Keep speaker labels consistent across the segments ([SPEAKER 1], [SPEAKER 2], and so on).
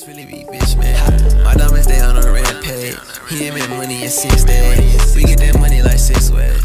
[SPEAKER 1] Boss really be bitch, man. My diamonds, they on a rampage. He ain't made money in six days. We get that money like six ways.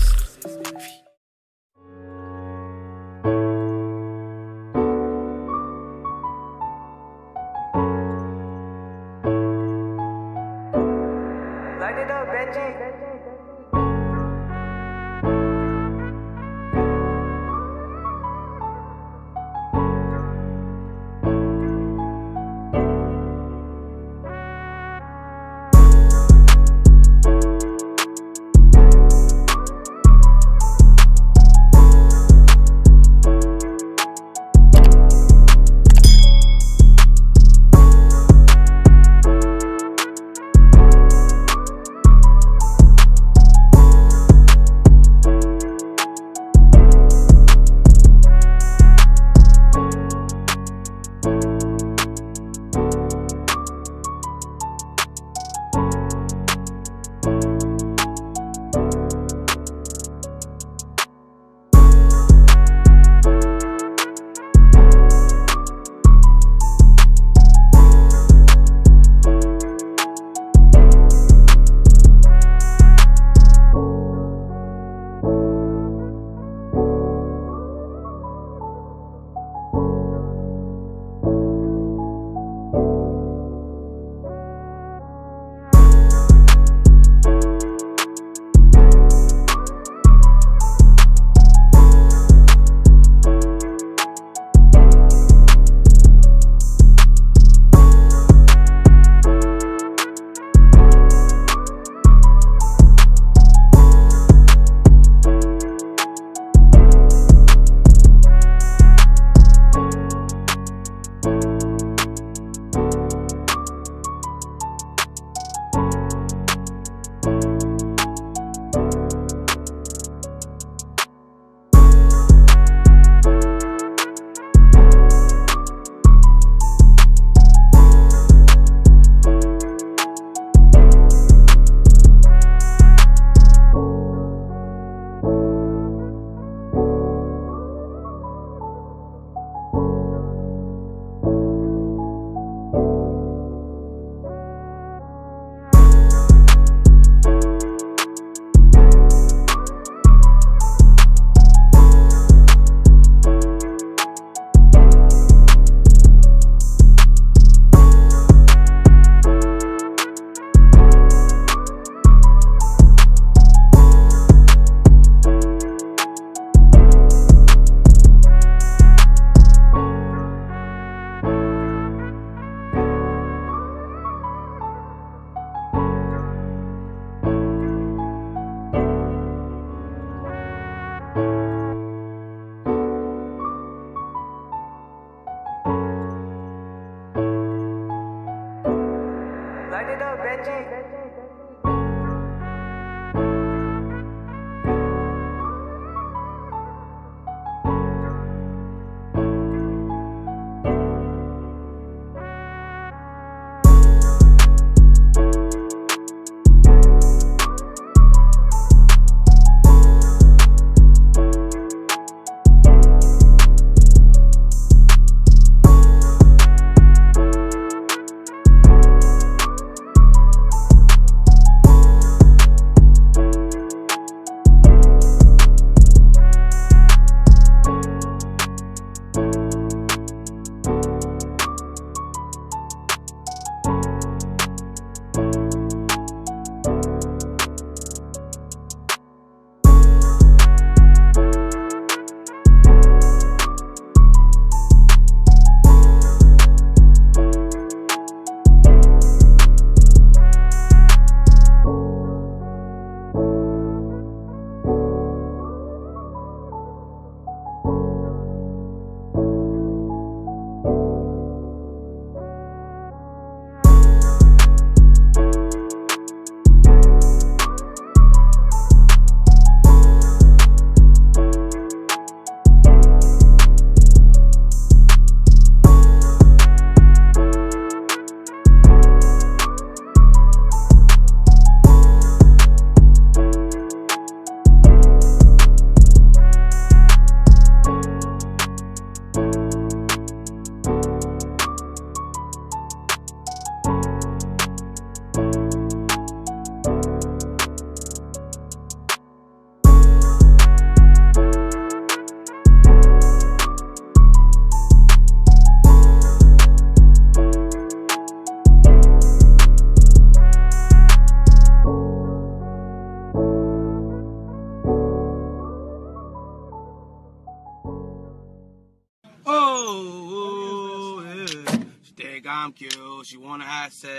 [SPEAKER 2] 领导 benci, benci.
[SPEAKER 3] I'm cute. She wanna have sex.